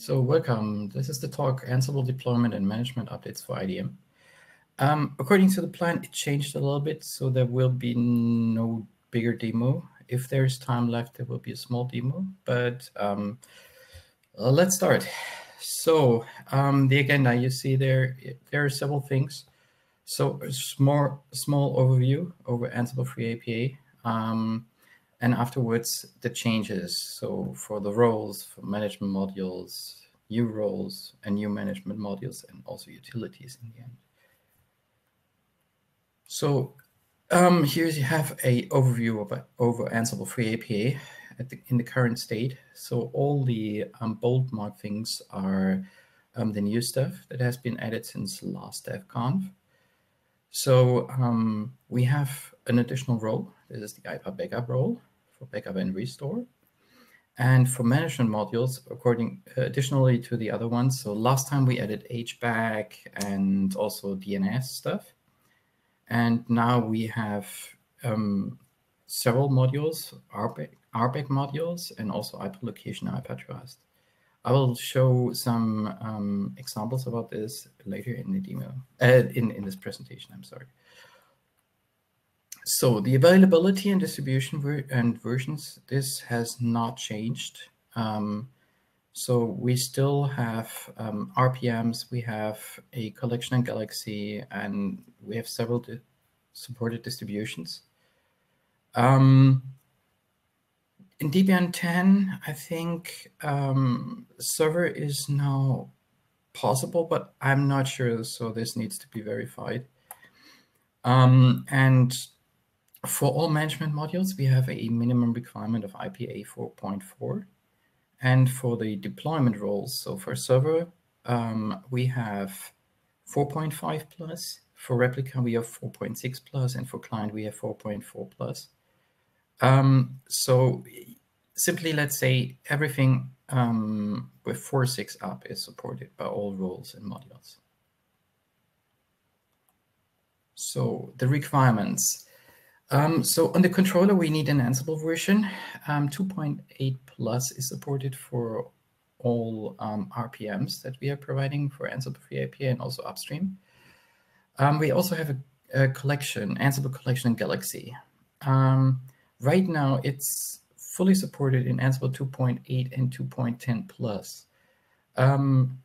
So welcome. This is the talk Ansible deployment and management updates for IDM. Um, according to the plan, it changed a little bit, so there will be no bigger demo. If there's time left, there will be a small demo, but um, let's start. So um, the agenda you see there, there are several things. So a small, small overview over Ansible Free IPA. Um, and afterwards the changes. So for the roles, for management modules, new roles and new management modules, and also utilities in the end. So um, here you have a overview of over Ansible Free IPA the, in the current state. So all the um, bold mark things are um, the new stuff that has been added since last DevConf. So um, we have an additional role. This is the IPA backup role for backup and restore. And for management modules, according uh, additionally to the other ones. So last time we added HBAC and also DNS stuff. And now we have um, several modules, RBAC, RBAC modules, and also IP location IP trust. I will show some um, examples about this later in the demo, uh, in, in this presentation, I'm sorry. So the availability and distribution ver and versions, this has not changed. Um, so we still have um, RPMs, we have a collection in Galaxy, and we have several di supported distributions. Um, in Debian 10, I think um, server is now possible, but I'm not sure, so this needs to be verified. Um, and for all management modules, we have a minimum requirement of IPA 4.4. And for the deployment roles, so for server, um, we have 4.5 plus. For replica, we have 4.6 plus, and for client, we have 4.4 plus. Um, so simply, let's say everything um, with 4.6 up is supported by all roles and modules. So the requirements. Um, so on the controller, we need an Ansible version. Um, 2.8 plus is supported for all um, RPMs that we are providing for Ansible Free IPA and also upstream. Um, we also have a, a, collection, Ansible collection Galaxy. Um, right now, it's fully supported in Ansible 2.8 and 2.10 plus. Um,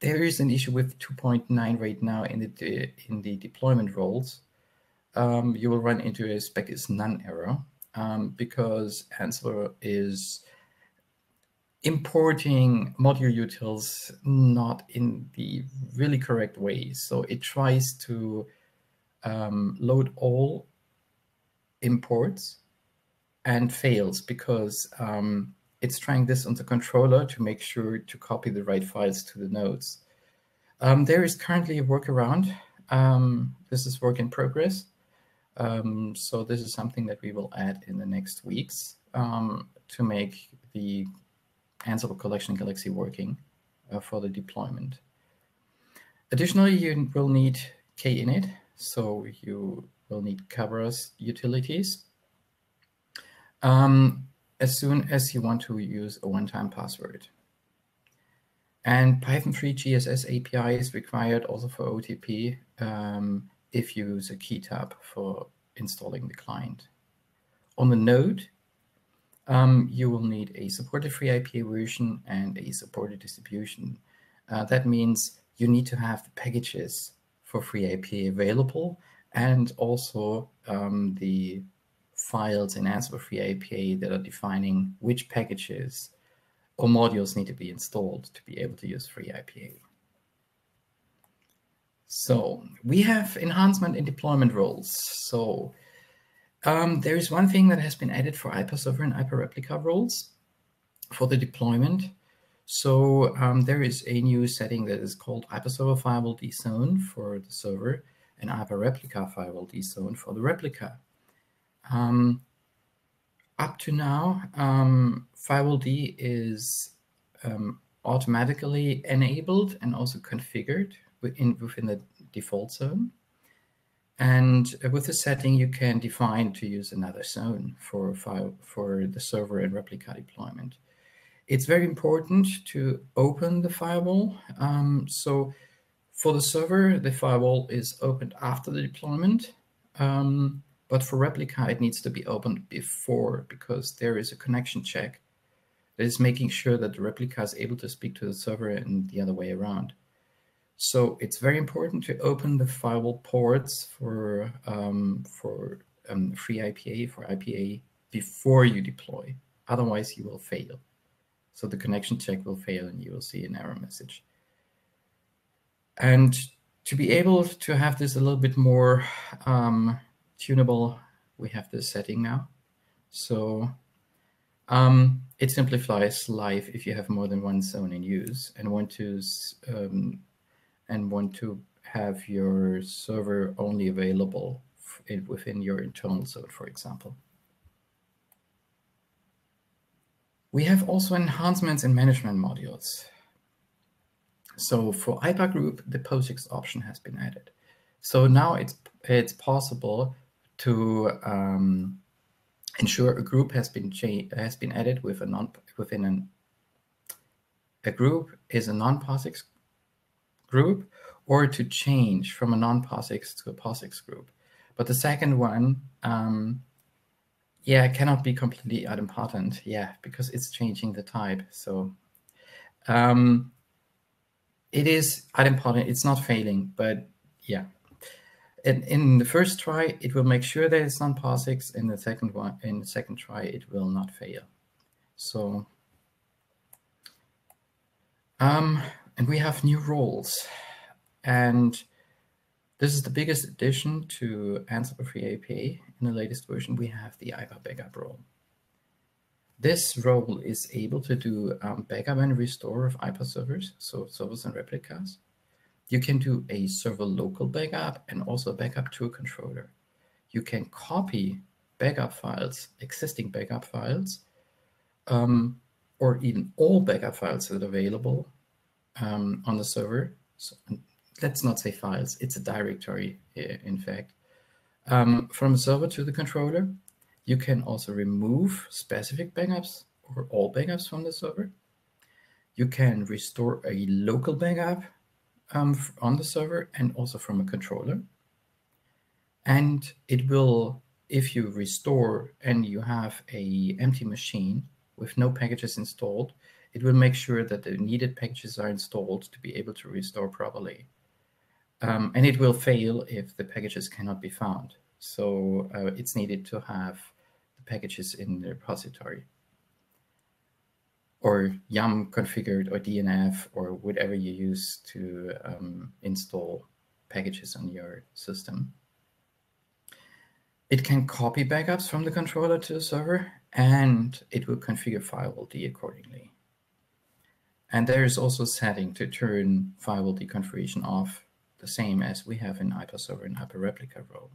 there is an issue with 2.9 right now in the in the deployment roles um, you will run into a spec is none error um, because Ansible is importing module utils not in the really correct way. So it tries to um, load all imports and fails because um, it's trying this on the controller to make sure to copy the right files to the nodes. Um, there is currently a workaround. Um, this is work in progress. Um, so this is something that we will add in the next weeks um, to make the Ansible Collection Galaxy working uh, for the deployment. Additionally, you will need kinit, so you will need Kerberos utilities. Um, as soon as you want to use a one-time password. And Python 3 GSS API is required also for OTP. Um, if you use a key tab for installing the client. On the node, um, you will need a supported free IPA version and a supported distribution. Uh, that means you need to have the packages for free IPA available and also um, the files in Ansible Free IPA that are defining which packages or modules need to be installed to be able to use free IPA. So we have enhancement in deployment roles. So um, there is one thing that has been added for IPA server and IPA replica roles for the deployment. So um, there is a new setting that is called IPA server firewalld zone for the server and IPA replica firewalld zone for the replica. Um, up to now, um, firewall D is um, automatically enabled and also configured within, within the default zone. And with the setting, you can define to use another zone for file for the server and replica deployment. it's very important to open the firewall. Um, so for the server, the firewall is opened after the deployment. Um, but for replica, it needs to be opened before because there is a connection check is making sure that the replica is able to speak to the server and the other way around. So it's very important to open the firewall ports for um, for um, FreeIPA for IPA before you deploy. Otherwise, you will fail. So the connection check will fail and you will see an error message. And to be able to have this a little bit more um, tunable, we have this setting now. So um, it simplifies life if you have more than one zone in use and want to um, and want to have your server only available within your internal zone, for example. We have also enhancements in management modules. So for IPA group, the POSIX option has been added. So now it's it's possible to um, ensure a group has been has been added with a non within an a group is a non-POSIX group or to change from a non-POSIX to a POSIX group. But the second one, um, yeah, cannot be completely idempotent. Yeah, because it's changing the type. So um, it is idempotent. It's not failing, but yeah. In, in the first try, it will make sure that it's non-POSIX. In the second one, in the second try, it will not fail. So, um, and we have new roles. And this is the biggest addition to Ansible FreeIPA. In the latest version, we have the IPA backup role. This role is able to do um, backup and restore of IPA servers, so servers and replicas. You can do a server local backup and also backup to a controller. You can copy backup files, existing backup files, um, or even all backup files that are available um, on the server. So, let's not say files, it's a directory, in fact. Um, from server to the controller, you can also remove specific backups or all backups from the server. You can restore a local backup um, on the server and also from a controller. And it will, if you restore and you have a empty machine with no packages installed, it will make sure that the needed packages are installed to be able to restore properly. Um, and it will fail if the packages cannot be found. So uh, it's needed to have the packages in the repository or yum configured or DNF or whatever you use to um, install packages on your system. It can copy backups from the controller to the server and it will configure firewall D accordingly. And there is also a setting to turn firewalld configuration off the same as we have in IPA server and IPA replica role.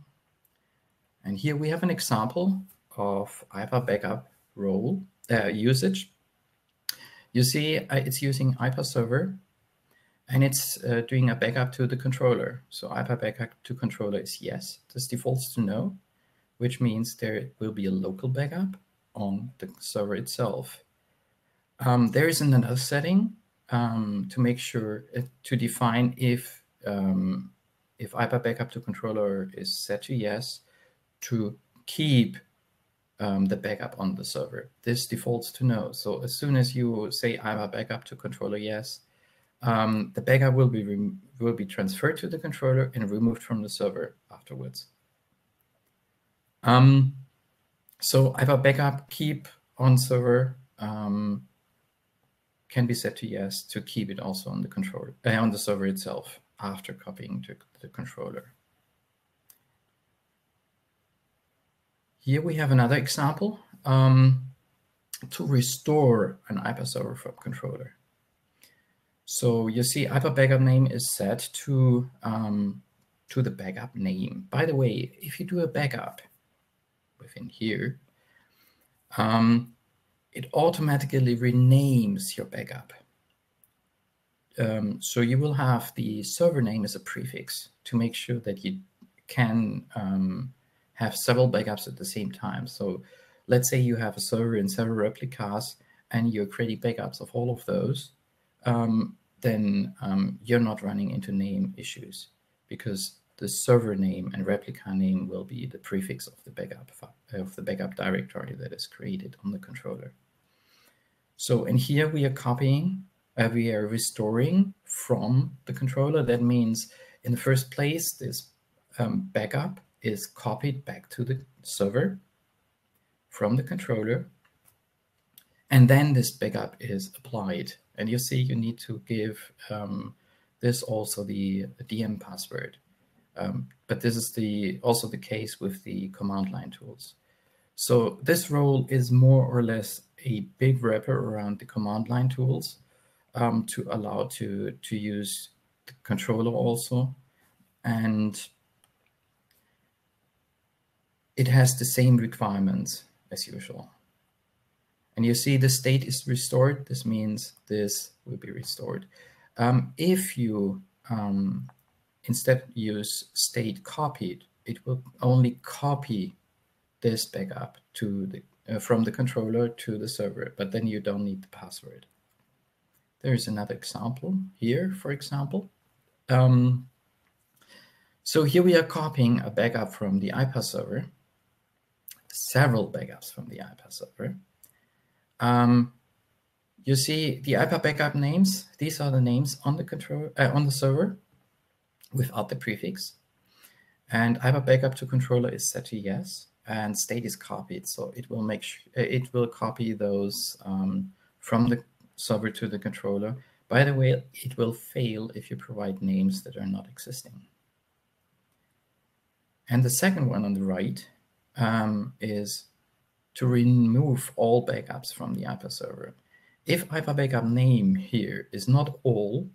And here we have an example of IPA backup role uh, usage. You see it's using IPA server and it's uh, doing a backup to the controller. So IPA backup to controller is yes. This defaults to no, which means there will be a local backup on the server itself. Um, there is another setting um, to make sure uh, to define if um, if IPA backup to controller is set to yes, to keep um, the backup on the server. This defaults to no. So as soon as you say I'm a backup to controller yes, um, the backup will be will be transferred to the controller and removed from the server afterwards. Um, so IPA backup keep on server um, can be set to yes to keep it also on the controller uh, on the server itself after copying to the controller. Here we have another example um, to restore an IPA server from controller. So you see IPA backup name is set to, um, to the backup name. By the way, if you do a backup within here, um, it automatically renames your backup um, so you will have the server name as a prefix to make sure that you can um, have several backups at the same time. So let's say you have a server and several replicas, and you're creating backups of all of those, um, then um, you're not running into name issues because the server name and replica name will be the prefix of the backup of the backup directory that is created on the controller. So in here we are copying, uh, we are restoring from the controller. That means in the first place, this um, backup is copied back to the server from the controller. And then this backup is applied. And you see you need to give um, this also the, DM password. Um, but this is the also the case with the command line tools. So this role is more or less a big wrapper around the command line tools um, to allow to, to use the controller also. And it has the same requirements as usual. And you see the state is restored. This means this will be restored. Um, if you um, instead use state copied, it will only copy this backup to the uh, from the controller to the server, but then you don't need the password. There's another example here, for example. Um, so here we are copying a backup from the IPA server, several backups from the IPA server. Um, you see the IPA backup names. These are the names on the control uh, on the server without the prefix. And IPA backup to controller is set to yes, and state is copied. So it will make uh, it will copy those um, from the server to the controller. By the way, it will fail if you provide names that are not existing. And the second one on the right um, is to remove all backups from the IPA server. If IPA backup name here is not all,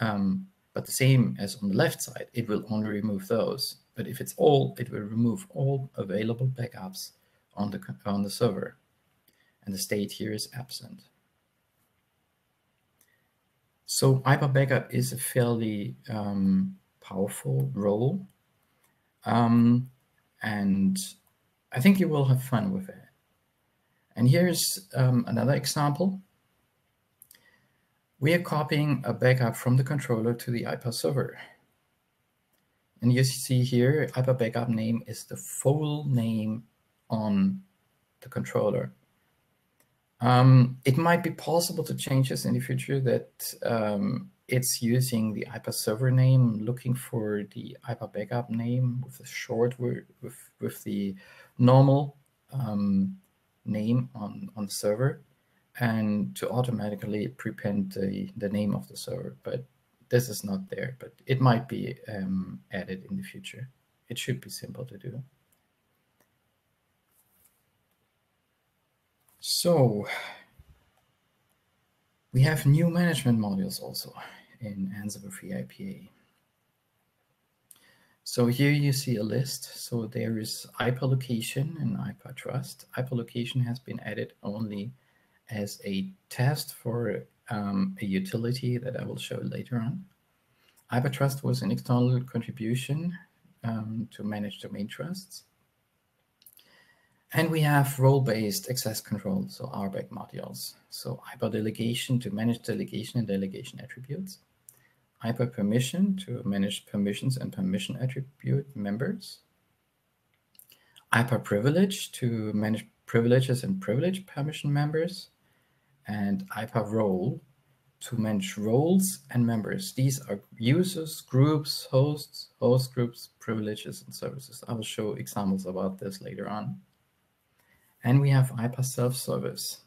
um, but the same as on the left side, it will only remove those. But if it's all, it will remove all available backups on the, on the server. And the state here is absent. So IPA backup is a fairly um, powerful role. Um, and I think you will have fun with it. And here's um, another example. We are copying a backup from the controller to the IPA server. And you see here, IPA backup name is the full name on the controller. Um, it might be possible to change this in the future that um, it's using the IPA server name, looking for the IPA backup name with a short word, with, with the normal um, name on, on the server and to automatically prepend the, the name of the server. But this is not there, but it might be um, added in the future. It should be simple to do. So we have new management modules also in Ansible Free IPA. So here you see a list. So there is IPA location and IPA trust. IPA location has been added only as a test for um, a utility that I will show later on. IPA trust was an external contribution um, to manage domain trusts. And we have role-based access control, so RBAC modules. So IPA delegation to manage delegation and delegation attributes. IPA permission to manage permissions and permission attribute members. IPA privilege to manage privileges and privilege permission members. And IPA role to manage roles and members. These are users, groups, hosts, host groups, privileges, and services. I will show examples about this later on. And we have IPA self-service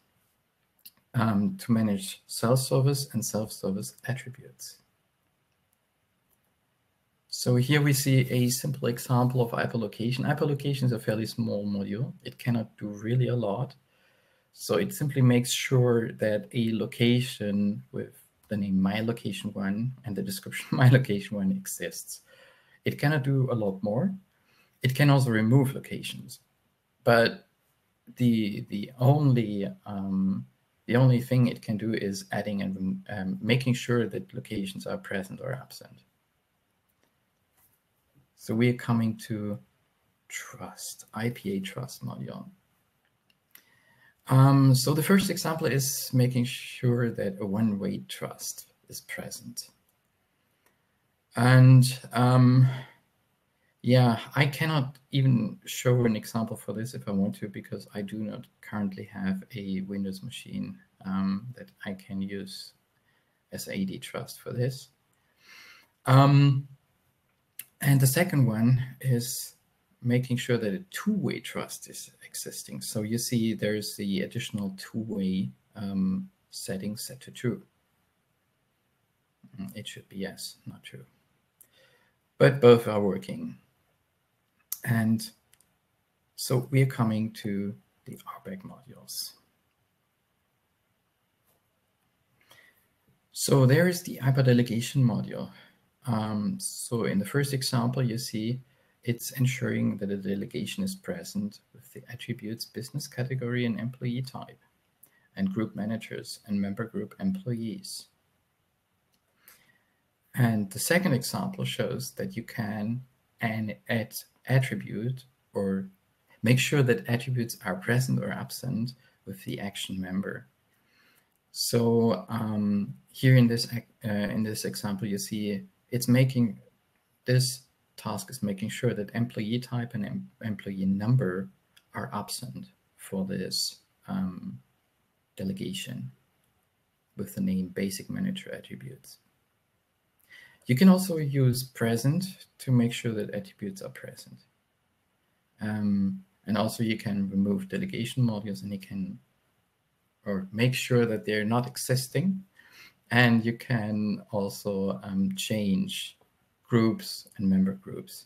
um, to manage self-service and self-service attributes. So here we see a simple example of IPA location. IPA location is a fairly small module. It cannot do really a lot. So it simply makes sure that a location with the name my location one and the description my location one exists. It cannot do a lot more. It can also remove locations, but the the only um, the only thing it can do is adding and um, making sure that locations are present or absent. So we are coming to trust, IPA trust module. Um, so the first example is making sure that a one-way trust is present. And um, yeah, I cannot even show an example for this if I want to, because I do not currently have a Windows machine um, that I can use as AD trust for this. Um, and the second one is making sure that a two-way trust is existing. So you see there's the additional two-way um, setting set to true. Mm, it should be yes, not true. But both are working. And so we are coming to the RBAC modules. So there is the IPA delegation module. Um, so in the first example, you see it's ensuring that a delegation is present with the attributes business category and employee type, and group managers and member group employees. And the second example shows that you can add attribute or make sure that attributes are present or absent with the action member. So um, here in this uh, in this example, you see it's making this task is making sure that employee type and em employee number are absent for this um, delegation with the name basic manager attributes. You can also use present to make sure that attributes are present. Um, and also you can remove delegation modules and you can or make sure that they're not existing. And you can also um, change groups and member groups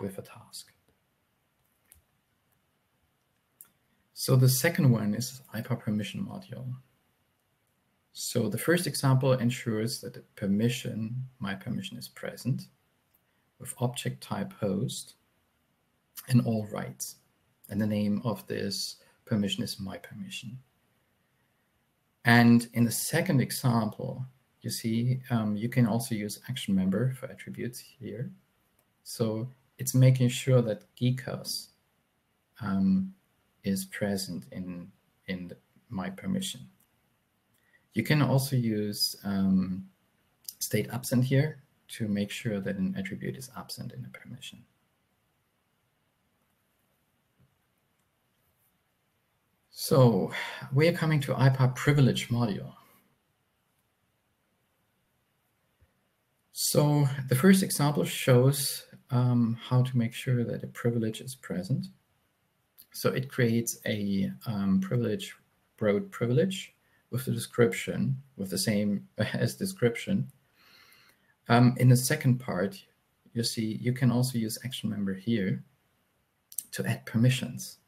with a task. So the second one is IPA permission module. So the first example ensures that the permission, my permission is present with object type host and all rights. And the name of this permission is my permission. And in the second example, you see, um, you can also use action member for attributes here. So it's making sure that gecos um, is present in, in the, my permission. You can also use um, state absent here to make sure that an attribute is absent in a permission. So we are coming to IPA privilege module. So the first example shows um, how to make sure that a privilege is present. So it creates a um, privilege broad privilege with the description, with the same as description. Um, in the second part, you see you can also use action member here to add permissions.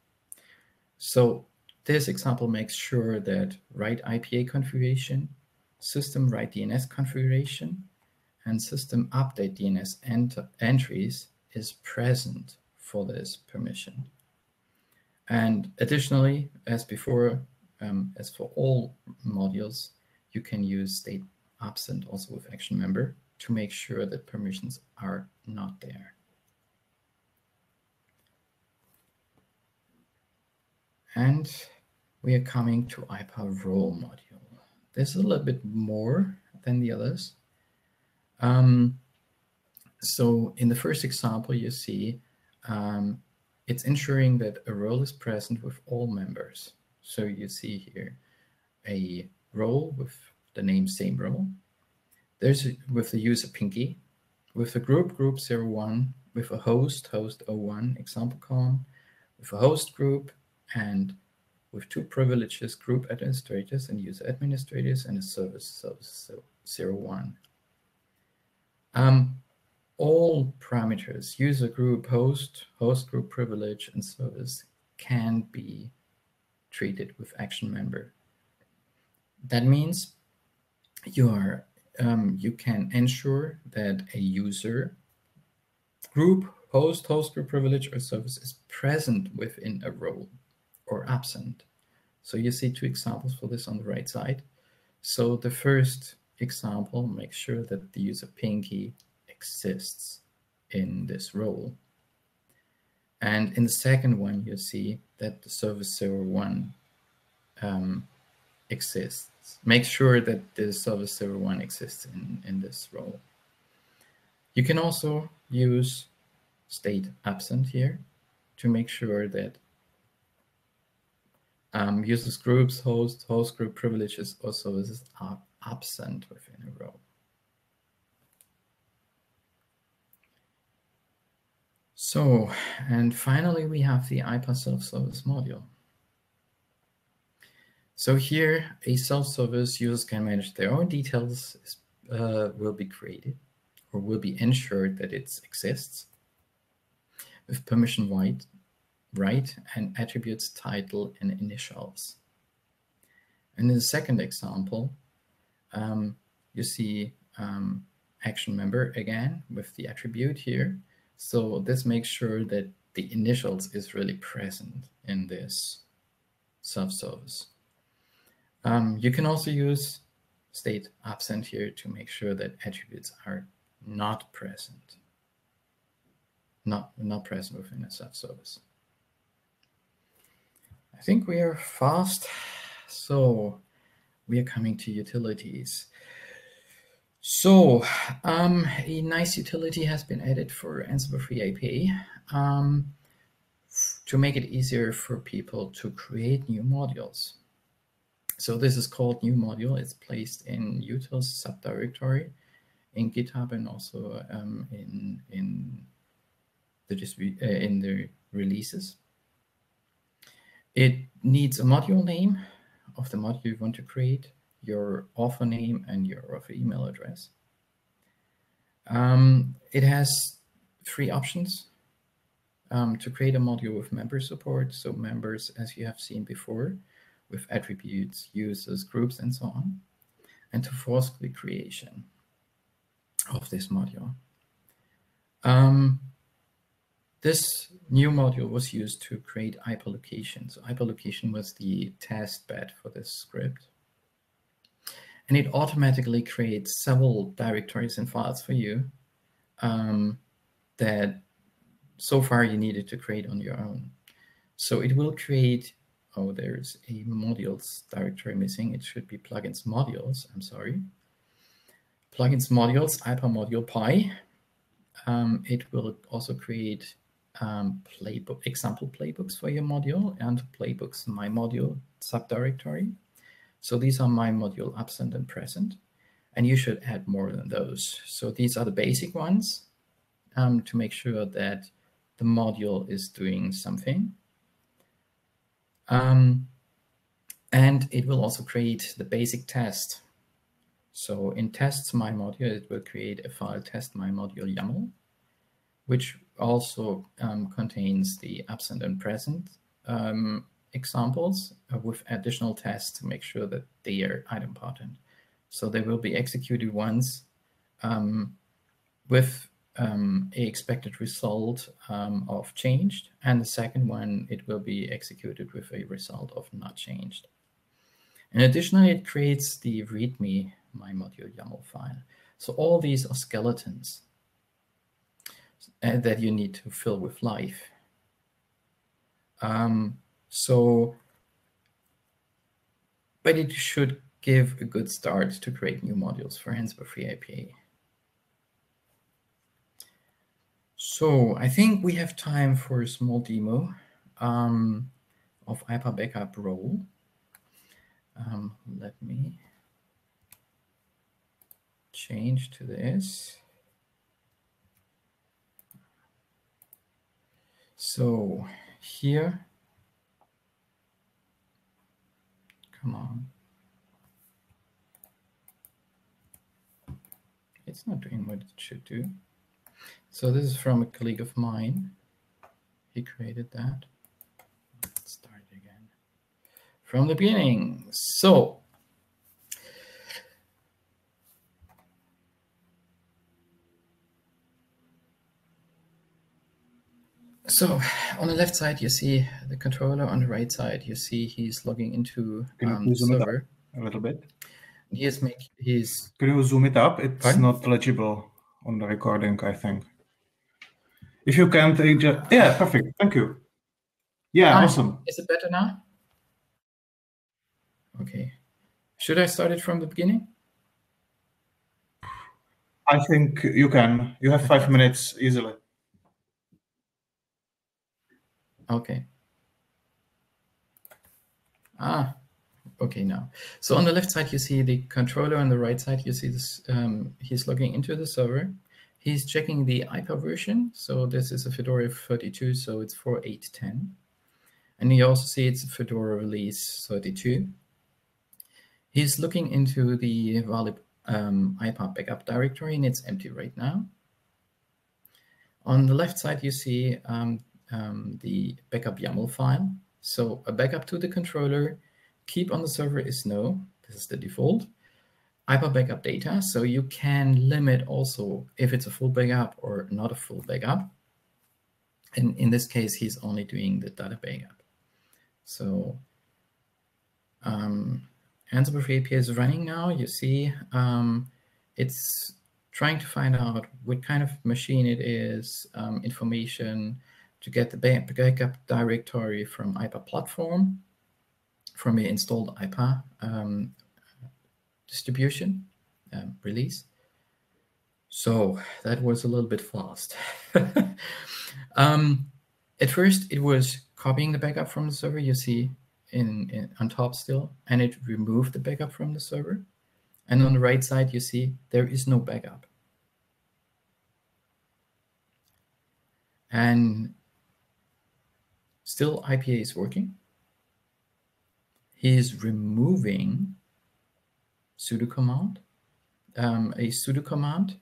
So this example makes sure that write IPA configuration, system write DNS configuration, and system update DNS ent entries is present for this permission. And additionally, as before, um, as for all modules, you can use state absent also with action member to make sure that permissions are not there. And we are coming to IPA role module. This is a little bit more than the others. Um, so in the first example, you see um, it's ensuring that a role is present with all members. So you see here a role with the name same role. There's a, with the user Pinky, with a group, group 01, with a host, host 01, example com, with a host group, and with two privileges, group administrators and user administrators, and a service, service 01. Um, all parameters, user group, host, host group privilege, and service can be treated with action member. That means you are um, you can ensure that a user group, host, host group privilege, or service is present within a role or absent. So you see two examples for this on the right side. So the first example, make sure that the user pinky exists in this role. And in the second one, you see that the service server 01 um, exists. Make sure that the service server one exists in, in this role. You can also use state absent here to make sure that um, users groups, host, host group privileges or services are absent within a row. So, and finally, we have the IPA self-service module. So here, a self-service users can manage their own details uh, will be created or will be ensured that it exists with permission right, right and attributes title and initials. And in the second example, um, you see um, action member again with the attribute here. So this makes sure that the initials is really present in this self-service. Um, you can also use state absent here to make sure that attributes are not present, not, not present within a self-service. I think we are fast. So we are coming to utilities. So um, a nice utility has been added for Ansible FreeIPA um, to make it easier for people to create new modules. So this is called new module. It's placed in utils subdirectory in GitHub and also um, in in the uh, in the releases. It needs a module name of the module you want to create, your author name, and your author email address. Um, it has three options um, to create a module with member support. So members, as you have seen before, with attributes, users, groups, and so on, and to force the creation of this module. Um, this new module was used to create IPA location. So IPA location was the test bed for this script. And it automatically creates several directories and files for you um, that so far you needed to create on your own. So it will create, oh, there's a modules directory missing. It should be plugins modules, I'm sorry. Plugins modules, IPA module pi. Um, it will also create um, playbook example playbooks for your module and playbooks my module subdirectory. So these are my module absent and present, and you should add more than those. So these are the basic ones um, to make sure that the module is doing something. Um, and it will also create the basic test. So in tests my module, it will create a file test my module YAML, which also um, contains the absent and present um, examples uh, with additional tests to make sure that they are idempotent. So they will be executed once um, with um, a expected result um, of changed, and the second one, it will be executed with a result of not changed. And additionally, it creates the README my module YAML file. So all these are skeletons uh, that you need to fill with life. Um, so, but it should give a good start to create new modules for Ansible FreeIPA. So I think we have time for a small demo um, of IPA backup role. Um, let me change to this. So here, come on. It's not doing what it should do. So this is from a colleague of mine. He created that. Let's start again. From the beginning. So So on the left side, you see the controller. On the right side, you see he's logging into um, the server. a little bit. He is making he's. Can you zoom it up? It's Pardon? not legible on the recording, I think. If you can't, just... yeah, perfect. Thank you. Yeah, awesome. Is it better now? Okay. Should I start it from the beginning? I think you can. You have five minutes easily. Okay. Ah, okay now. So on the left side, you see the controller. On the right side, you see this. Um, he's logging into the server. He's checking the IPA version. So this is a Fedora 32, so it's 4.8.10. And you also see it's Fedora release 32. He's looking into the valid um, backup directory, and it's empty right now. On the left side, you see um, um, the backup YAML file. So a backup to the controller, keep on the server is no. This is the default. IPA backup data. So you can limit also if it's a full backup or not a full backup. And in this case, he's only doing the data backup. So um, Ansible API is running now. You see um, it's trying to find out what kind of machine it is, um, information to get the backup directory from IPA platform, from the installed IPA um, distribution um, release. So that was a little bit fast. um, at first, it was copying the backup from the server. You see in, in, on top still, and it removed the backup from the server. And on the right side, you see there is no backup. And still IPA is working. He is removing sudo command, um, a sudo command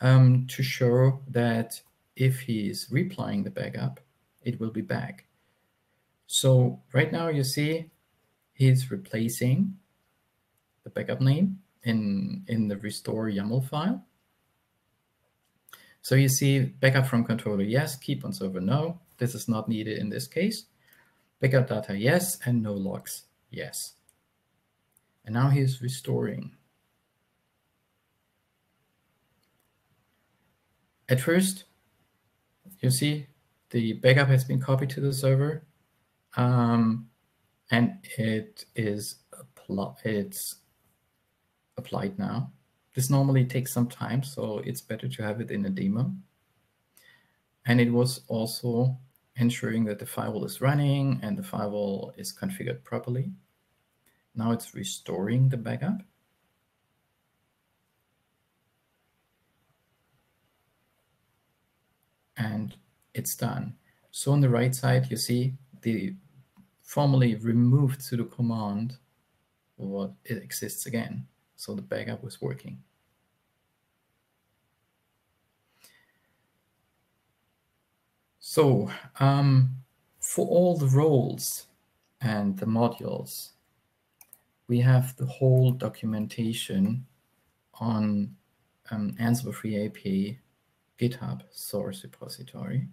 um, to show that if he is replying the backup, it will be back. So right now you see he's replacing the backup name in, in the restore YAML file. So you see backup from controller, yes, keep on server, no. This is not needed in this case. Backup data, yes, and no logs, yes. And now he's restoring. At first, you see the backup has been copied to the server um, and it is it's applied now. This normally takes some time, so it's better to have it in a demo. And it was also ensuring that the firewall is running and the firewall is configured properly. Now it's restoring the backup. And it's done. So on the right side, you see the formally removed sudo command what it exists again. So the backup was working. So um, for all the roles and the modules, we have the whole documentation on um, Ansible Free IPA GitHub source repository.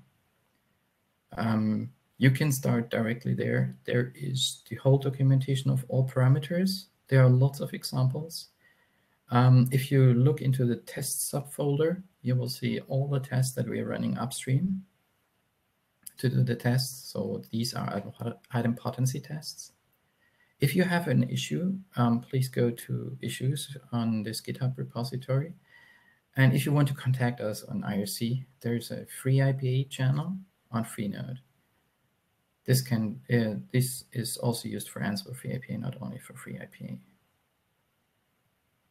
Um, you can start directly there. There is the whole documentation of all parameters. There are lots of examples. Um, if you look into the test subfolder, you will see all the tests that we are running upstream to do the tests. So these are idempotency tests. If you have an issue, um, please go to issues on this GitHub repository. And if you want to contact us on IRC, there's a free IPA channel on Freenode. This can uh, this is also used for Ansible Free IPA, not only for Free IPA.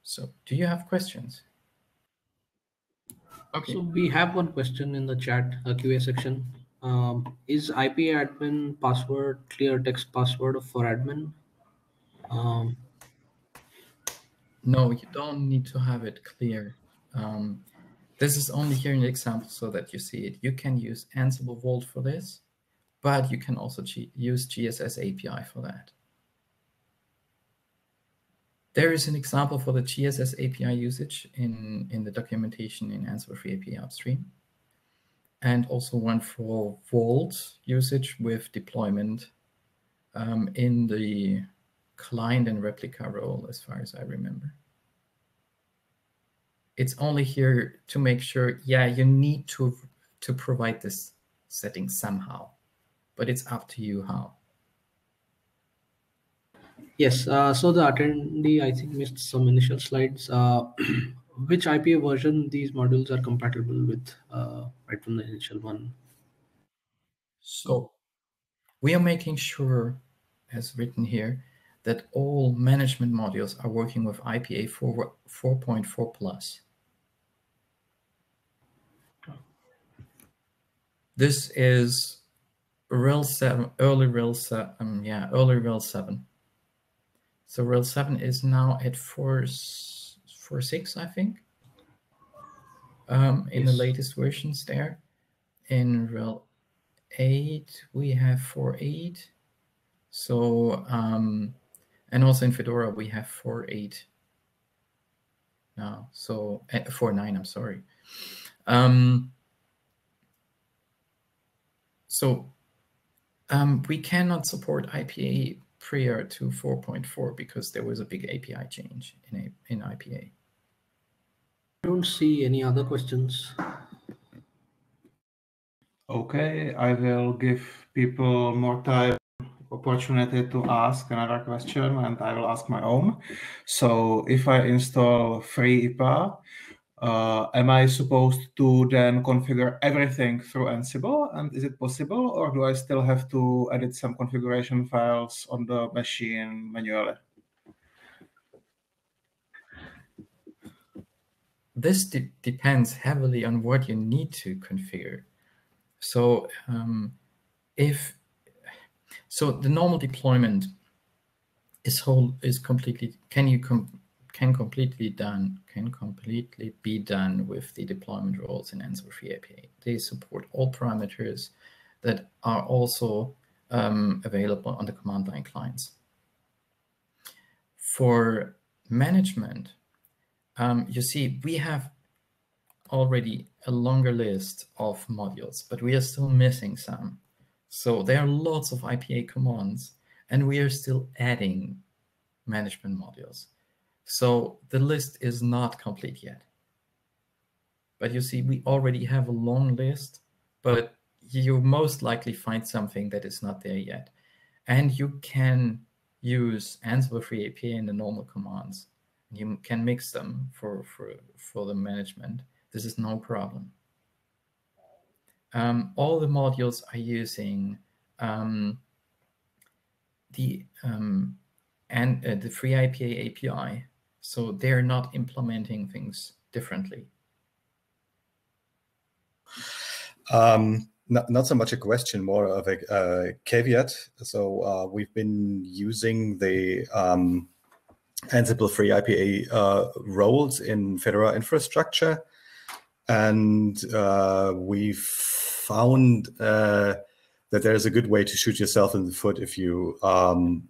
So, do you have questions? Okay. So we have one question in the chat uh, QA section. Um, is IPA admin password clear text password for admin? Um, no, you don't need to have it clear. Um, this is only here in the example so that you see it. You can use Ansible Vault for this but you can also use GSS API for that. There is an example for the GSS API usage in, in the documentation in Ansible Free IPA upstream, and also one for Vault usage with deployment um, in the client and replica role, as far as I remember. It's only here to make sure, yeah, you need to, to provide this setting somehow but it's up to you how. Yes. Uh, so the attendee, I think, missed some initial slides. Uh, which IPA version these modules are compatible with uh, from the initial one? So we are making sure, as written here, that all management modules are working with IPA 4.4 plus. This is RHEL 7, early RHEL 7, um, yeah, early RHEL 7. So RHEL 7 is now at 4, 4 I think, um, in yes. the latest versions there. In RHEL 8, we have 4 8. So, um, and also in Fedora, we have 4 8 now. So, uh, 4 9, I'm sorry. Um, so um, we cannot support IPA prior to 4.4 because there was a big API change in, a, in IPA. Don't see any other questions. Okay, I will give people more time opportunity to ask another question and I will ask my own. So if I install FreeIPA, uh, am I supposed to then configure everything through Ansible? And is it possible, or do I still have to edit some configuration files on the machine manually? This de depends heavily on what you need to configure. So um, if so, the normal deployment is whole is completely. Can you com can completely done can completely be done with the deployment roles in Ansible API. They support all parameters that are also um, available on the command line clients. For management, um, you see, we have already a longer list of modules, but we are still missing some. So there are lots of IPA commands, and we are still adding management modules. So the list is not complete yet. But you see, we already have a long list, but you most likely find something that is not there yet. And you can use Ansible Free FreeIPA in the normal commands. You can mix them for, for, for the management. This is no problem. Um, all the modules are using um, the um, and uh, the FreeIPA API so they're not implementing things differently. Um, not, not so much a question, more of a uh, caveat. So uh, we've been using the um, Ansible FreeIPA uh, roles in Fedora infrastructure, and uh, we've found uh, that there's a good way to shoot yourself in the foot if you um,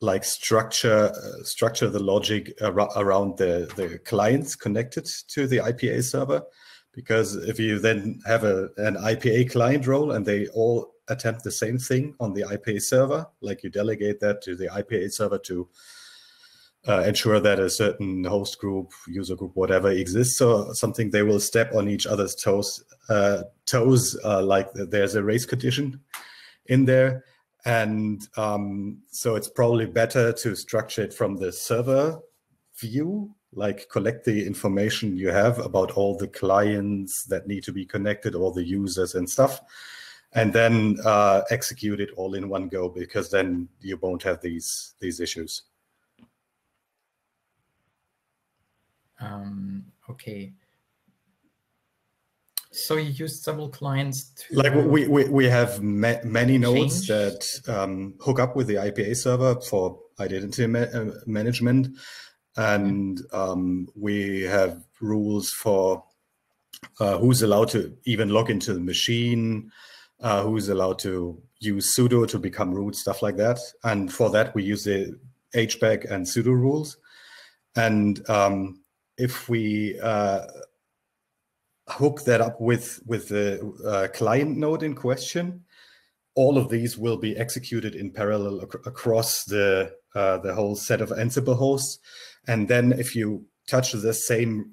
like structure structure the logic ar around the the clients connected to the IPA server. Because if you then have a an IPA client role and they all attempt the same thing on the IPA server like you delegate that to the IPA server to uh, ensure that a certain host group user group whatever exists or something they will step on each other's toes uh, toes uh, like there's a race condition in there and um, so it's probably better to structure it from the server view, like collect the information you have about all the clients that need to be connected, all the users and stuff, and then uh, execute it all in one go because then you won't have these these issues. Um, okay. So you use several clients to like we we, we have ma many nodes that um, hook up with the IPA server for identity ma uh, management, and um, we have rules for uh, who's allowed to even log into the machine, uh, who's allowed to use sudo to become root, stuff like that. And for that, we use the HBAC and sudo rules. And um, if we uh, hook that up with with the uh, client node in question, all of these will be executed in parallel ac across the uh, the whole set of Ansible hosts. And then if you touch the same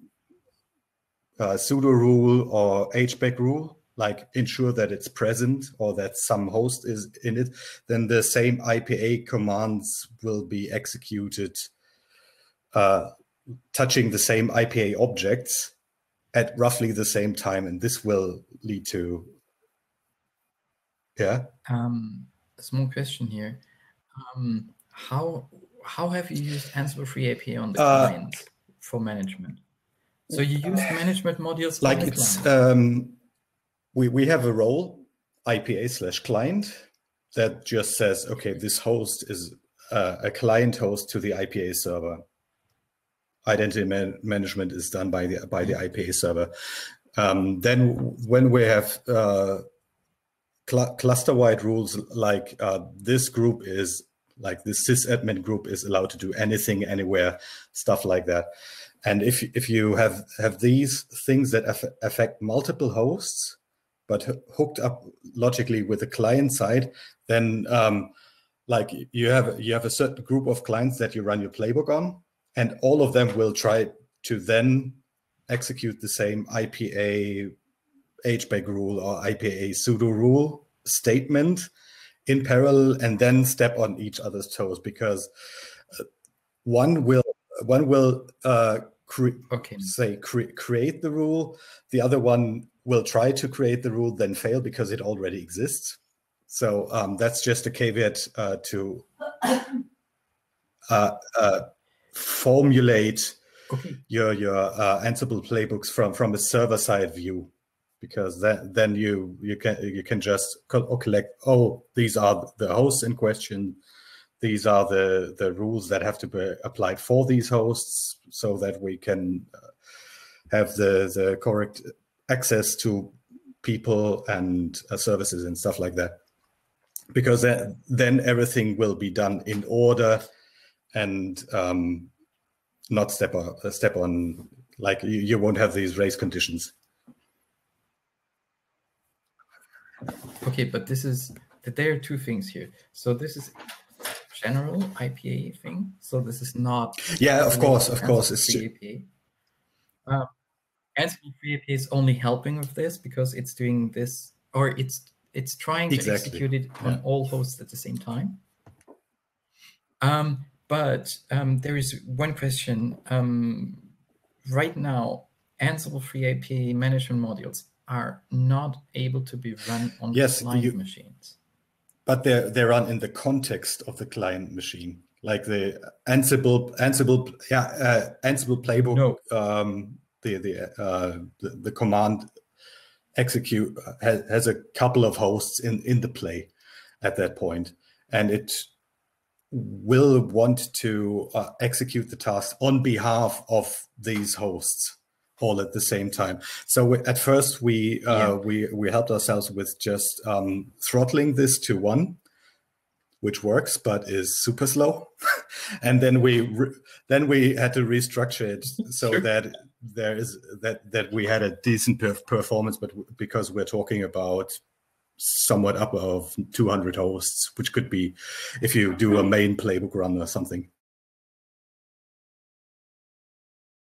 uh, sudo rule or HBAC rule, like ensure that it's present or that some host is in it, then the same IPA commands will be executed uh, touching the same IPA objects at roughly the same time, and this will lead to yeah. Um, a small question here. Um, how how have you used Ansible FreeIPA on the uh, client for management? So you use management modules like it's um, we we have a role IPA slash client that just says okay this host is uh, a client host to the IPA server. Identity man management is done by the by the IPA server. Um, then when we have uh, cl cluster-wide rules like uh, this group is like this sysadmin group is allowed to do anything anywhere, stuff like that. And if if you have have these things that aff affect multiple hosts, but hooked up logically with the client side, then um, like you have you have a certain group of clients that you run your playbook on, and all of them will try to then execute the same IPA HBAC rule or IPA sudo rule statement in parallel and then step on each other's toes because uh, one will one will uh, cre okay. say cre create the rule, the other one will try to create the rule then fail because it already exists. So um, that's just a caveat uh, to uh, uh, formulate okay. your your uh, Ansible playbooks from from a server side view because then then you you can you can just collect oh these are the hosts in question these are the the rules that have to be applied for these hosts so that we can uh, have the the correct access to people and uh, services and stuff like that because then, then everything will be done in order and um, not step on step on like you, you won't have these race conditions Okay, but this is that there are two things here. So this is general IPA thing. So this is not. Yeah, of course, of course, it's IPA. Uh, Ansible FreeIPA is only helping with this because it's doing this, or it's it's trying to exactly. execute it on yeah. all hosts at the same time. Um, but um, there is one question. Um, right now, Ansible FreeIPA management modules are not able to be run on yes, client you, machines. But they they run in the context of the client machine, like the Ansible Ansible yeah uh, Ansible playbook. No. Um, the the, uh, the, the command execute has, has a couple of hosts in in the play at that point, and it will want to uh, execute the task on behalf of these hosts all at the same time. So we, at first we uh, yeah. we we helped ourselves with just um, throttling this to one, which works but is super slow, and then we then we had to restructure it so sure. that there is that that we had a decent performance, but because we're talking about somewhat up of 200 hosts, which could be if you do a main playbook run or something.